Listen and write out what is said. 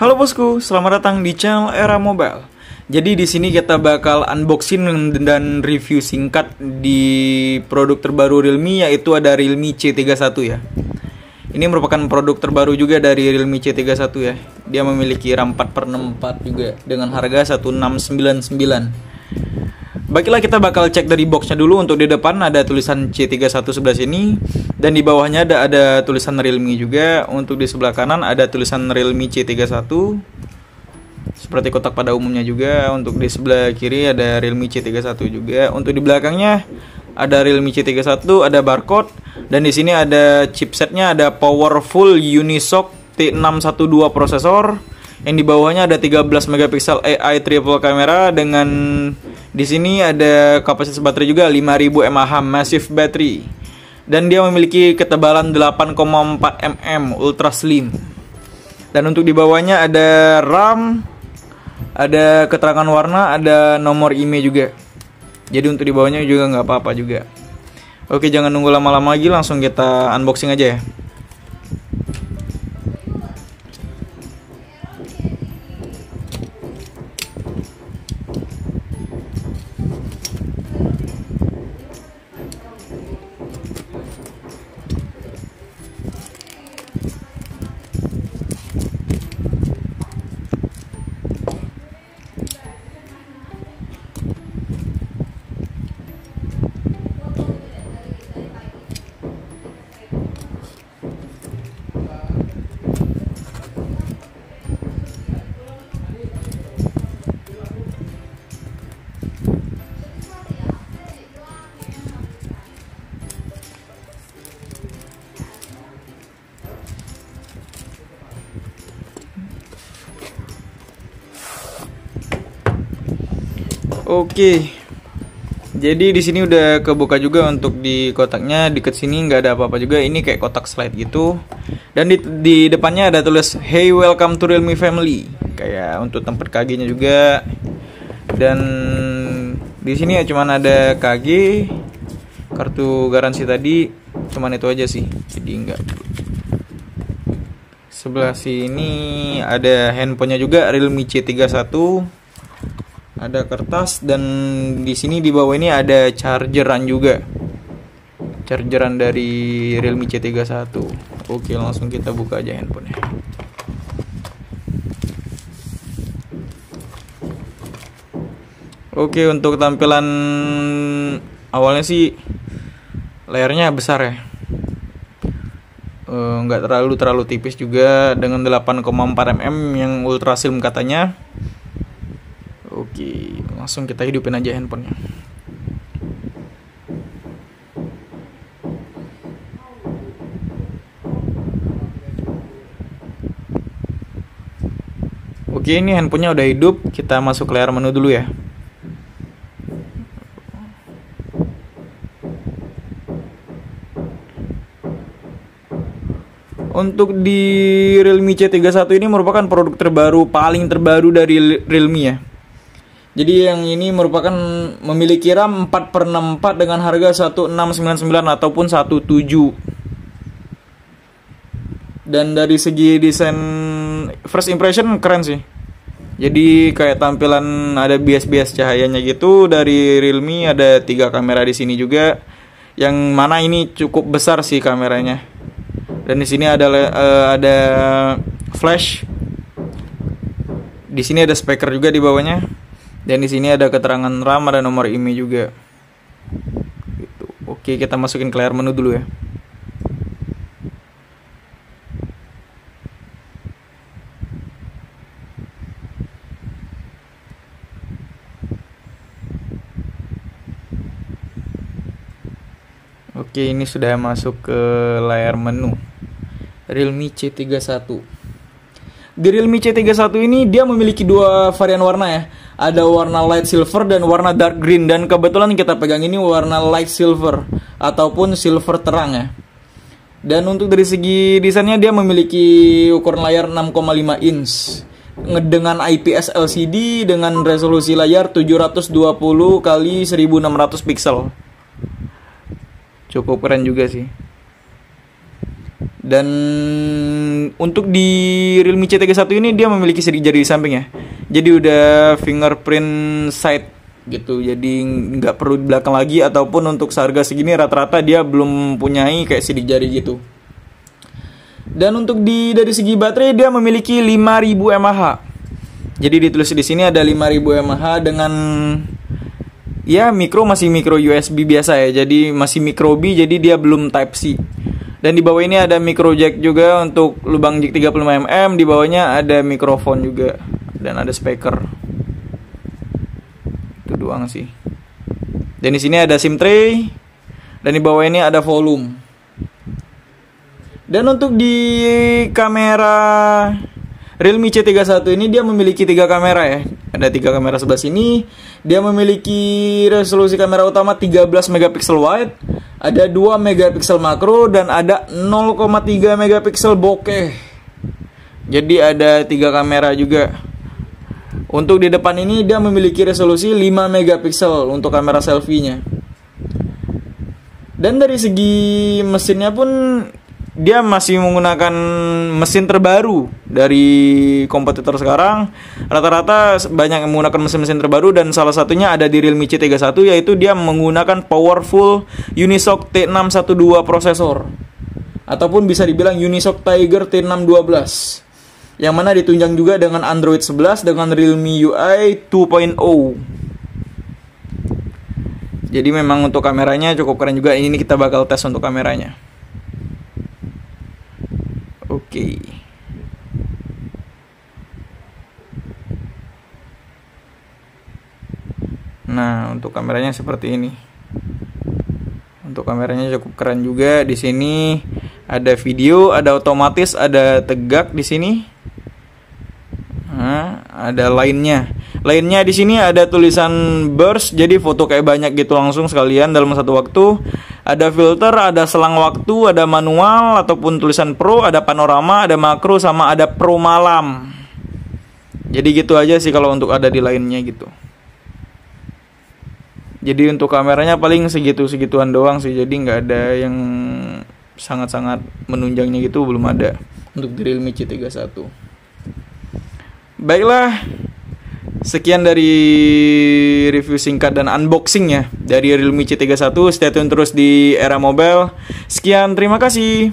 Halo bosku, selamat datang di channel Era Mobile. Jadi di sini kita bakal unboxing dan review singkat di produk terbaru Realme yaitu ada Realme C31 ya. Ini merupakan produk terbaru juga dari Realme C31 ya. Dia memiliki RAM 4x64 juga dengan harga 1699. Baiklah kita bakal cek dari boxnya dulu. Untuk di depan ada tulisan C31 sebelah sini. Dan di bawahnya ada ada tulisan Realme juga. Untuk di sebelah kanan ada tulisan Realme C31 seperti kotak pada umumnya juga. Untuk di sebelah kiri ada Realme C31 juga. Untuk di belakangnya ada Realme C31 ada barcode. Dan di sini ada chipsetnya ada powerful Unisoc T612 prosesor yang di bawahnya ada 13 megapiksel AI triple kamera dengan di sini ada kapasitas baterai juga 5000 mAh massive battery. Dan dia memiliki ketebalan 8,4 mm ultra slim. Dan untuk di bawahnya ada RAM, ada keterangan warna, ada nomor IMEI juga. Jadi untuk di bawahnya juga nggak apa-apa juga. Oke, jangan nunggu lama-lama lagi, langsung kita unboxing aja ya. Oke. Jadi di sini udah kebuka juga untuk di kotaknya deket sini nggak ada apa-apa juga. Ini kayak kotak slide gitu. Dan di, di depannya ada tulis Hey welcome to Realme Family. Kayak untuk tempat KG-nya juga. Dan di sini ya cuman ada KG, kartu garansi tadi, cuman itu aja sih. Jadi nggak sebelah sini ada handphonenya juga Realme C31 ada kertas dan di sini di bawah ini ada chargeran juga. Chargeran dari Realme C31 oke langsung kita buka aja handphonenya. Oke untuk tampilan awalnya sih layarnya besar ya. Eh, nggak terlalu terlalu tipis juga dengan 8,4 mm yang ultra slim katanya Oke, langsung kita hidupin aja handphonenya. Oke, ini handphonenya udah hidup. Kita masuk ke layar menu dulu ya. Untuk di Realme C31 ini merupakan produk terbaru paling terbaru dari Realme ya jadi yang ini merupakan memiliki RAM 4 per 64 dengan harga 1699 ataupun 17 Dan dari segi desain first impression keren sih. Jadi kayak tampilan ada bias-bias cahayanya gitu dari Realme ada tiga kamera di sini juga. Yang mana ini cukup besar sih kameranya. Dan di sini ada uh, ada flash. Di sini ada speaker juga di bawahnya dan di sini ada keterangan RAM dan nomor IMEI juga. Gitu. Oke, kita masukin ke layar menu dulu ya. Oke, ini sudah masuk ke layar menu. Realme C31. Di Realme C31 ini dia memiliki dua varian warna ya ada warna light silver dan warna dark green dan kebetulan kita pegang ini warna light silver ataupun silver terang ya. Dan untuk dari segi desainnya dia memiliki ukuran layar 6,5 inch dengan IPS LCD dengan resolusi layar 720 kali 1600 pixel. Cukup keren juga sih. Dan untuk di Realme C31 ini dia memiliki sidik jari di samping ya. Jadi udah fingerprint sight gitu. Jadi nggak perlu di belakang lagi ataupun untuk seharga segini rata-rata dia belum punyai kayak sidik jari gitu. Dan untuk di dari segi baterai dia memiliki 5000 mAh. Jadi ditulis di sini ada 5000 mAh dengan ya micro masih micro USB biasa ya. Jadi masih micro B jadi dia belum type C. Dan di bawah ini ada micro jack juga untuk lubang jack 35 mm, di bawahnya ada mikrofon juga dan ada speaker. Itu doang sih. Dan di sini ada SIM tray dan di bawah ini ada volume. Dan untuk di kamera Realme C31 ini dia memiliki tiga kamera ya. Ada tiga kamera sebelah sini. Dia memiliki resolusi kamera utama 13 megapiksel wide, ada 2 megapiksel makro dan ada 0,3 megapiksel bokeh. Jadi ada tiga kamera juga. Untuk di depan ini dia memiliki resolusi 5 megapiksel untuk kamera selfie-nya. Dan dari segi mesinnya pun dia masih menggunakan mesin terbaru dari kompetitor sekarang. Rata-rata banyak yang menggunakan mesin-mesin terbaru dan salah satunya ada di Realme C31 yaitu dia menggunakan powerful Unisoc T612 prosesor ataupun bisa dibilang Unisoc Tiger T612 yang mana ditunjang juga dengan Android 11 dengan Realme UI 2.0. Jadi memang untuk kameranya cukup keren juga. Ini kita bakal tes untuk kameranya. Oke. Nah, untuk kameranya seperti ini. Untuk kameranya cukup keren juga. Di sini ada video, ada otomatis, ada tegak di sini. Nah, ada lainnya. Lainnya di sini ada tulisan burst, jadi foto kayak banyak gitu langsung sekalian dalam satu waktu. Ada filter, ada selang waktu, ada manual ataupun tulisan pro, ada panorama, ada makro sama ada pro malam. Jadi gitu aja sih kalau untuk ada di lainnya gitu. Jadi untuk kameranya paling segitu-segituan doang sih. Jadi nggak ada yang sangat-sangat menunjangnya gitu belum ada untuk di Realme C31. Baiklah, Sekian dari review singkat dan unboxing ya dari Realme C31. Stay tune terus di era mobile. Sekian, terima kasih.